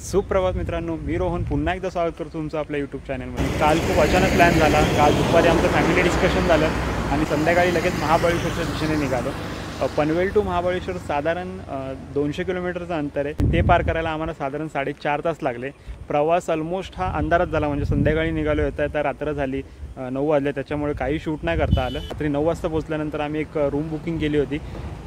सुप्रभात मित्रांनो मी रोहन पुन्हा एकदा स्वागत करतो तुमचं आपल्या यूट्यूब चॅनलमध्ये काल खूप अचानक प्लॅन झाला. काल दुपारी आमचं फॅमिली डिस्कशन झालं आणि संध्याकाळी लगेच महाबळेश्वरच्या दिशेने निघालो. पनवेल टू महाबळेश्वर साधारण दोनशे किलोमीटरचं अंतर आहे. ते पार करायला आम्हाला साधारण साडेचार तास लागले. प्रवास ऑलमोस्ट हा अंधारात झाला. म्हणजे संध्याकाळी निघालो येता येता रात्र झाली नऊ वाजले. त्याच्यामुळे काही शूट नाही करता आलं. रात्री नऊ वाजता पोचल्यानंतर आम्ही एक रूम बुकिंग केली होती.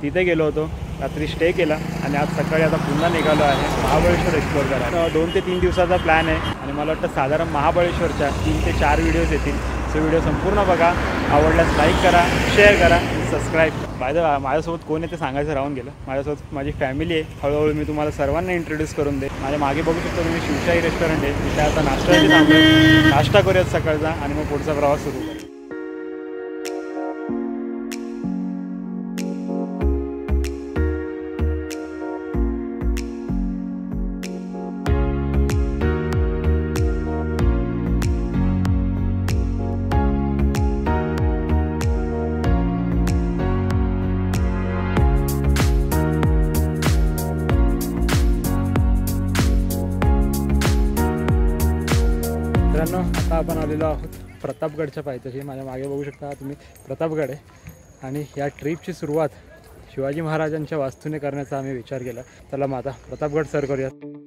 तिथे गेलो होतो. रात्री स्टे केला आणि आज सकाळी आता पुन्हा निघालो आहे महाबळेश्वर एक्सप्लोर करायला. दोन ते तीन दिवसाचा प्लॅन आहे आणि मला वाटतं साधारण महाबळेश्वरच्या तीन ते चार व्हिडिओज येतील. ते व्हिडिओ संपूर्ण बघा. आवडल्यास लाईक करा शेअर करा. सबस्क्राईब बाय द माझ्यासोबत कोण आहे ते सांगायचं राहून गेलं. माझ्यासोबत माझी फॅमिली आहे. हळूहळू मी तुम्हाला सर्वांना इंट्रोड्यूस करून दे माझ्या मागे बघू शकता तुम्ही शिवशाही रेस्टॉरंट आहे. तिथे आता नाश्ता नाश्ता करूयात सकाळचा आणि मग पुढचा प्रवास सुरू करू आलेलो आहोत प्रतापगडच्या पायथ्याशी. माझ्या मागे बघू शकता तुम्ही. प्रतापगड आहे आणि या ट्रीपची सुरुवात शिवाजी महाराजांच्या वास्तूने करण्याचा आम्ही विचार केला. चला मग आता प्रतापगड सर करूयात.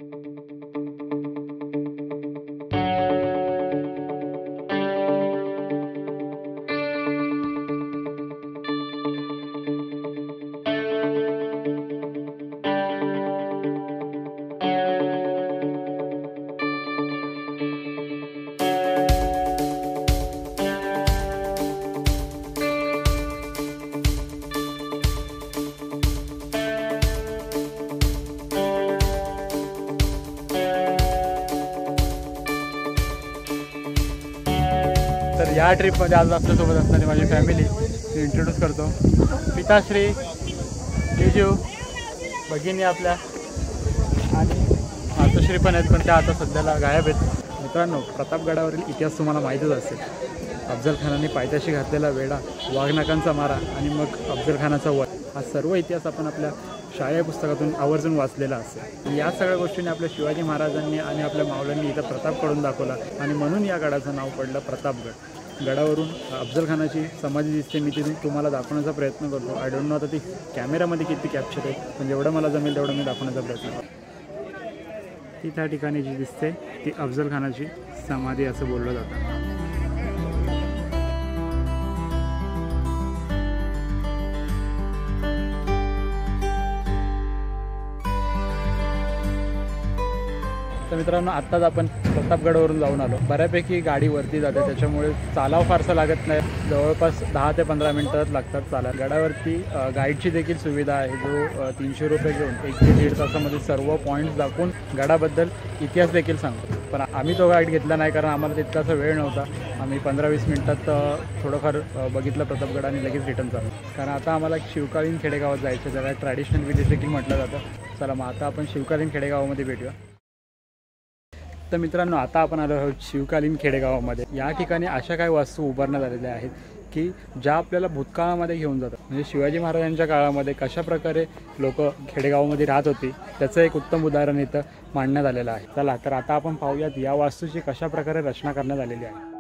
या ट्रिपमध्ये आज आपल्यासोबत असणारी माझी फॅमिली मी इंट्रोड्यूस करतो. पिताश्री जिजू भगिनी आपल्या. आणि मातोश्री पण आहेत पण त्या आता सध्याला गायब आहेत. मित्रांनो प्रतापगडावरील इतिहास तुम्हाला माहीतच असेल. अफजल खानाने पायथ्याशी घातलेला वेढा वाघनाकांचा मारा आणि मग अफजल खानाचा वध. हा सर्व इतिहास आपण आपल्या शाळा पुस्तकातून आवर्जून वाचलेला असेल. या सगळ्या गोष्टीने आपल्या शिवाजी महाराजांनी आणि आपल्या मावळ्यांनी इथं प्रताप करून दाखवला आणि म्हणून या गडाचं नाव पडलं प्रतापगड. गडावरून अफजलखानाची समाधी दिसते मी तिथून तुम्हाला दाखवण्याचा प्रयत्न करतो. आय डोंट नो आता ती कॅमेरामध्ये किती कॅप्चर आहे. पण जेवढं मला जमेल तेवढं मी दाखवण्याचा प्रयत्न करतो. ती त्या ठिकाणी जी दिसते ती अफजल खानाची समाधी असं बोललं जातं. तर मित्रांनो आत्ताच आपण प्रतापगडावरून जाऊन आलो. बऱ्यापैकी गाडी वरती जाते त्याच्यामुळे चालाव फारसा लागत नाही. जवळपास दहा ते पंधरा मिनटात लागतात चालायला. गडावरती गाईडची देखील सुविधा आहे जो तीनशे रुपये घेऊन एक ते दीड तासामध्ये सर्व पॉईंट्स दाखवून गडाबद्दल इतिहास देखील सांगतो. पण आम्ही तो गाईड घेतला नाही कारण आम्हाला तितकासा वेळ नव्हता. आम्ही पंधरा वीस मिनटात थोडंफार बघितलं प्रतापगड आणि लगेच रिटर्न झालो. कारण आता आम्हाला शिवकालीन खेडेगावात जायचं ज्याला ट्रॅडिशनल विलेज देखील म्हटलं जातं. चला मग आता आपण शिवकालीन खेडेगावामध्ये भेटूया. तर मित्रांनो आता आपण आलो आहोत शिवकालीन खेडेगावामध्ये. या ठिकाणी अशा काही वास्तू उभारण्यात आलेल्या आहेत की ज्या आपल्याला भूतकाळामध्ये घेऊन जातात. म्हणजे शिवाजी महाराजांच्या काळामध्ये कशा प्रकारे लोक खेडेगावामध्ये राहत होती त्याचं एक उत्तम उदाहरण इथं मांडण्यात आलेलं आहे. चला तर आता आपण पाहूयात या वास्तूची कशा प्रकारे रचना करण्यात आलेली आहे.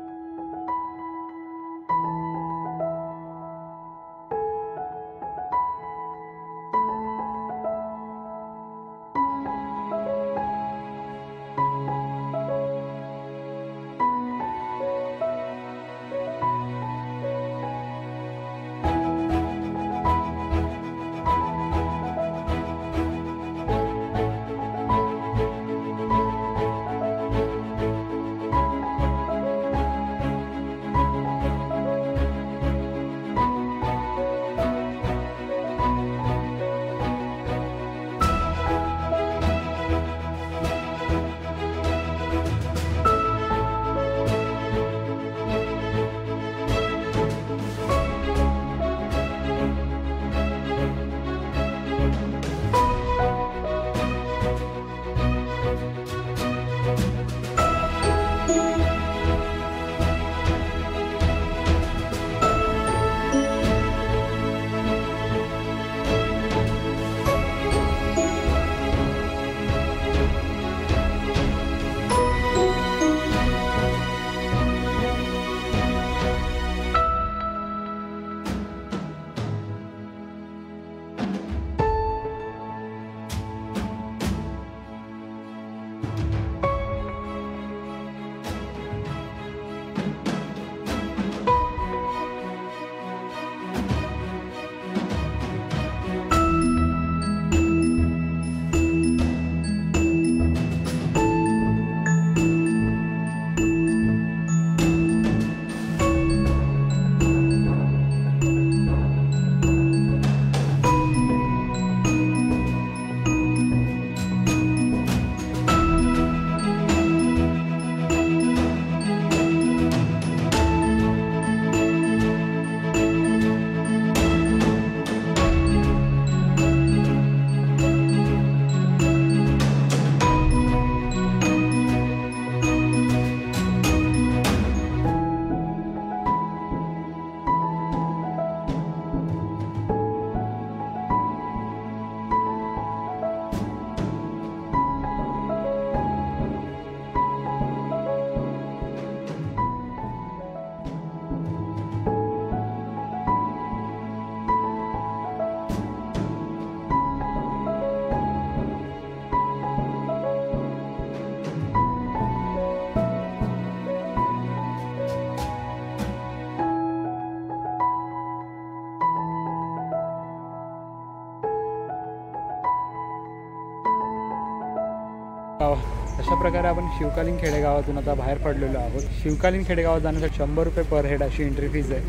अशा प्रकारे आपण शिवकालीन खेडेगावातून आता बाहेर पडलेलो आहोत. शिवकालीन खेडेगावात जाण्यासाठी शंभर रुपये पर हेड अशी एंट्री फीज आहे.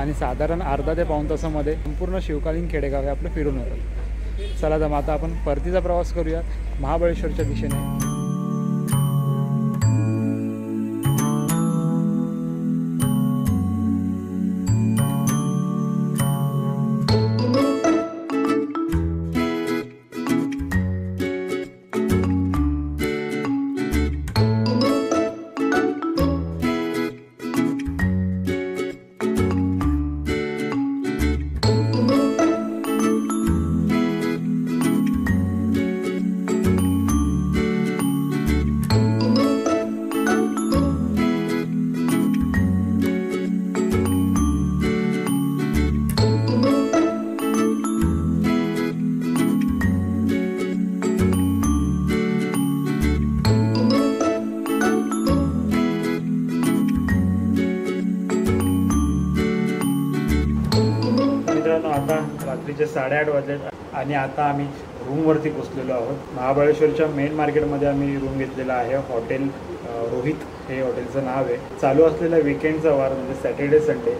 आणि साधारण अर्धा ते पाऊण तासामध्ये संपूर्ण शिवकालीन खेडेगाव हे आपलं फिरून होतं. चला तर मग आता आपण परतीचा प्रवास करूया महाबळेश्वरच्या दिशेने. रात्रीचे साडेआठ वाजले आणि आता आम्ही रूमवरती पोचलेलो आहोत. महाबळेश्वरच्या मेन मार्केटमध्ये आम्ही रूम घेतलेला आहे हॉटेल रोहित हे हॉटेलचं नाव आहे. चालू असलेल्या विकेंडचा वार म्हणजे सॅटर्डे संडे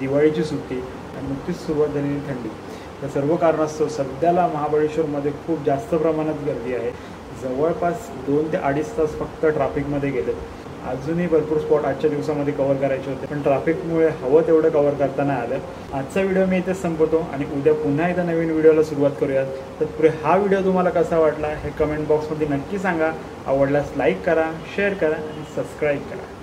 दिवाळीची सुट्टी आणि नुकतीच सुरुवात झालेली थंडी. तर सर्व कारणास्तव सध्याला महाबळेश्वरमध्ये खूप जास्त प्रमाणात गर्दी आहे. जवळपास दोन ते अडीच तास फक्त ट्रॅफिकमध्ये गेलेत. अजूनही भरपूर स्पॉट आजच्या दिवसामध्ये कव्हर करायचे होते. पण ट्रॅफिकमुळे हवं तेवढं कव्हर करता नाही आलं. आजचा व्हिडिओ मी इथेच संपवतो आणि उद्या पुन्हा एकदा नवीन व्हिडिओला सुरुवात करूयात. तर पुढे हा व्हिडिओ तुम्हाला कसा वाटला हे कमेंट बॉक्समध्ये नक्की सांगा. आवडल्यास लाईक करा शेअर करा आणि सबस्क्राईब करा.